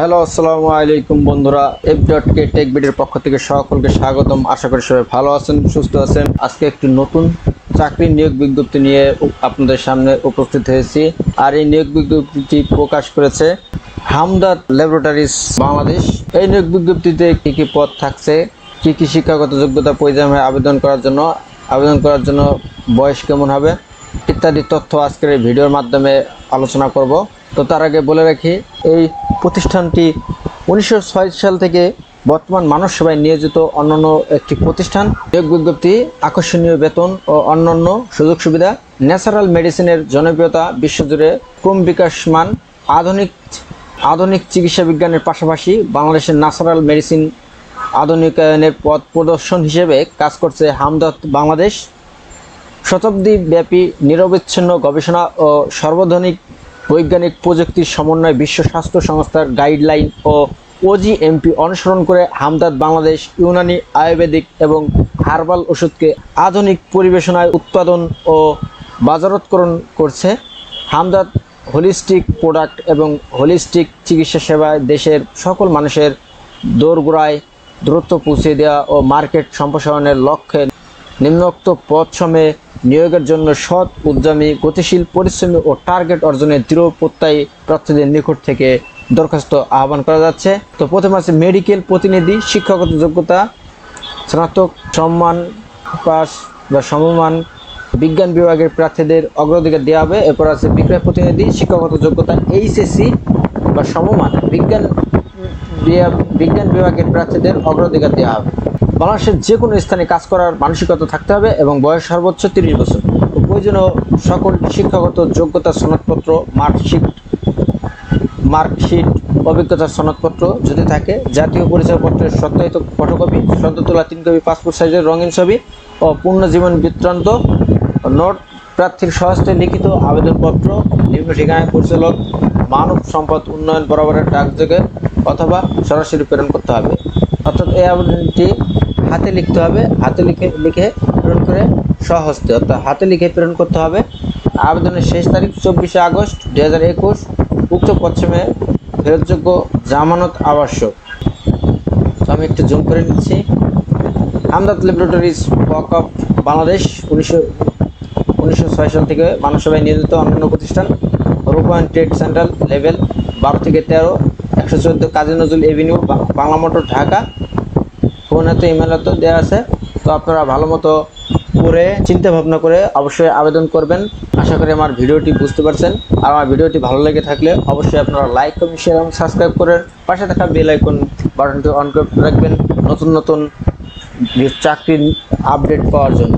Hello, আসসালামু আলাইকুম বন্ধুরা এফ ডট কে টেক বিডির পক্ষ থেকে সকলকে স্বাগতম। আশা করি সবাই ভালো আছেন, সুস্থ আছেন। আজকে একটি নতুন চাকরি নিয়োগ বিজ্ঞপ্তি নিয়ে আপনাদের সামনে উপস্থিত হয়েছি। আর এই নিয়োগ বিজ্ঞপ্তিটি প্রকাশ করেছে হামদাদ ল্যাবরেটরিজ বাংলাদেশ। এই নিয়োগ বিজ্ঞপ্তিতে কী কী পদ থাকছে, কী কী শিক্ষাগত যোগ্যতা প্রয়োজন হয় আবেদন করার জন্য, আবেদন করার জন্য বয়স কেমন হবে, ইত্যাদি তথ্য আজকের এই ভিডিওর মাধ্যমে আলোচনা করব। তো তার আগে বলে রাখি, এই প্রতিষ্ঠানটি উনিশশো ছয় সাল থেকে বর্তমান মানব সেবায় নিয়োজিত অন্যান্য একটি প্রতিষ্ঠান। নিয়োগ বিজ্ঞপ্তি, আকর্ষণীয় বেতন ও অন্যান্য সুযোগ সুবিধা, ন্যাচারাল মেডিসিনের জনপ্রিয়তা, বিশ্বজুড়ে ক্রম বিকাশমান আধুনিক আধুনিক চিকিৎসা বিজ্ঞানের পাশাপাশি বাংলাদেশের ন্যাচারাল মেডিসিন আধুনিকায়নের পথ প্রদর্শন হিসেবে কাজ করছে হামদত বাংলাদেশ। শতাব্দী ব্যাপী নিরবচ্ছিন্ন গবেষণা ও সর্বাধুনিক বৈজ্ঞানিক প্রযুক্তির সমন্বয়ে বিশ্ব স্বাস্থ্য সংস্থার গাইডলাইন ও ওজিএমপি অনুসরণ করে হামদাদ বাংলাদেশ, ইউনানি আয়ুর্বেদিক এবং হার্বাল ওষুধকে আধুনিক পরিবেশনায় উৎপাদন ও বাজারতকরণ করছে। হামদাদ হোলিস্টিক প্রোডাক্ট এবং হোলিস্টিক চিকিৎসা সেবায় দেশের সকল মানুষের দোরগোড়ায় দ্রুত পৌঁছে দেওয়া ও মার্কেট সম্প্রসারণের লক্ষ্যে নিম্নোক্ত পদসমে নিয়োগের জন্য সৎ, উদ্যমী, গতিশীল, পরিশ্রমী ও টার্গেট অর্জনের দৃঢ় প্রত্যয়ী প্রার্থীদের নিকট থেকে দরখাস্ত আহ্বান করা যাচ্ছে। তো প্রথমে আছে মেডিকেল প্রতিনিধি, শিক্ষাগত যোগ্যতা, স্নাতক, সম্মান পাস বা সমমান, বিজ্ঞান বিভাগের প্রার্থীদের অগ্রাধিকার দেওয়া হবে। এরপর আছে বিক্রয় প্রতিনিধি, শিক্ষাগত যোগ্যতা, এইচএসসি বা সমমান, বিজ্ঞান বিজ্ঞান বিভাগের প্রার্থীদের অগ্রাধিকার দেওয়া হবে। বাংলাদেশের যে কোনো স্থানে কাজ করার মানসিকতা থাকতে হবে এবং বয়স সর্বোচ্চ তিরিশ বছর। প্রয়োজনীয় সকল শিক্ষাগত যোগ্যতা সনদপত্র, মার্কশিট মার্কশিট অভিজ্ঞতার সনদপত্র যদি থাকে, জাতীয় পরিচয়পত্রের সত্যায়িত ফটোকপি সদ্য তোলা তিন কপি, পাসপোর্ট সাইজের রঙিন ছবি ও পূর্ণ জীবন বৃত্তান্ত, নোট প্রার্থীর সহস্তে লিখিত আবেদনপত্র, নিম্ন ঠিকানায় পরিচালক, মানব সম্পদ উন্নয়ন বরাবরের ডাকযোগে অথবা সরাসরি প্রেরণ করতে হবে। অর্থাৎ এই আবেদনটি হাতে লিখতে হবে। হাতে লিখে লিখে প্রেরণ করে সহস্তে অর্থাৎ হাতে লিখে প্রেরণ করতে হবে। আবেদনের শেষ তারিখ চব্বিশে আগস্ট দু হাজার একুশ। উক্ত পশ্চিমে ফেরতযোগ্য জামানত আবশ্যক। তো আমি একটু জুম করে নিচ্ছি। Amdad laboratories walk of Bangladesh উনিশশো উনিশশো ছয় সাল থেকে মানব সেবায় নিয়োজিত অন্যান্য প্রতিষ্ঠান রূপায়ণ ট্রেড সেন্ট্রাল লেভেল বারো থেকে তেরো, একশো চোদ্দ Kazi Nazrul avenue Bangla motor Dhaka phone হাতে ইমেল হাতে দেওয়া আছে, তো আপনারা ভালো মতো করে চিন্তা ভাবনা করে অবশ্যই আবেদন করবেন। আশা করি আমার ভিডিওটি বুঝতে পারছেন। আর আমার ভিডিওটি ভালো লেগে থাকলে অবশ্যই আপনারা লাইক কমেন্ট শেয়ার এবং সাবস্ক্রাইব করেন পাশে থাকা বেল আইকন বাটনটি অন করে রাখবেন নতুন নতুন চাকরির আপডেট পাওয়ার জন্য।